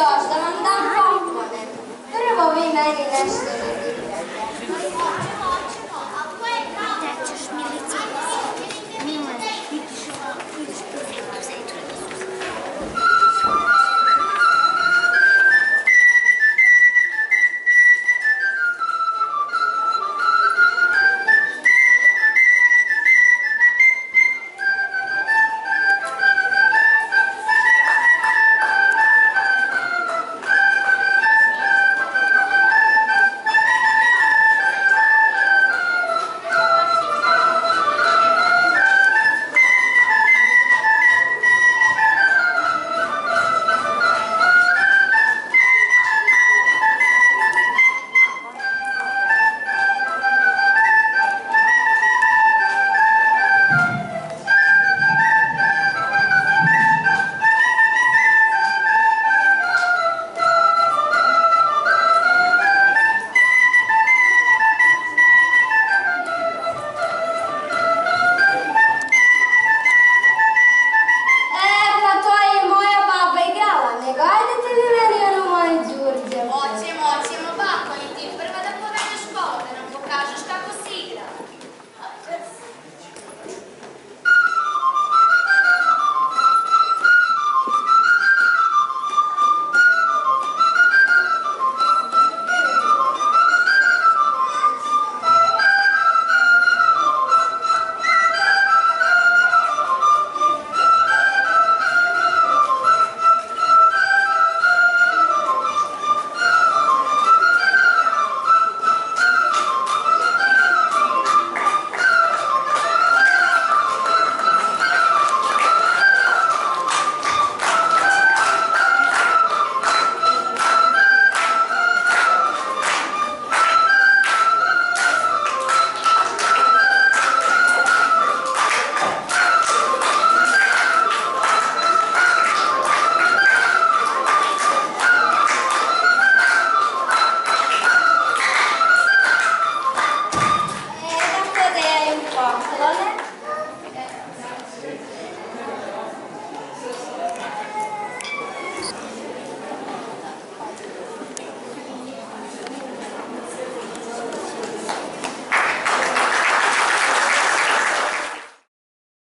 Joo, tämä on tämän pakkonen. Tervo viimeinen näistä.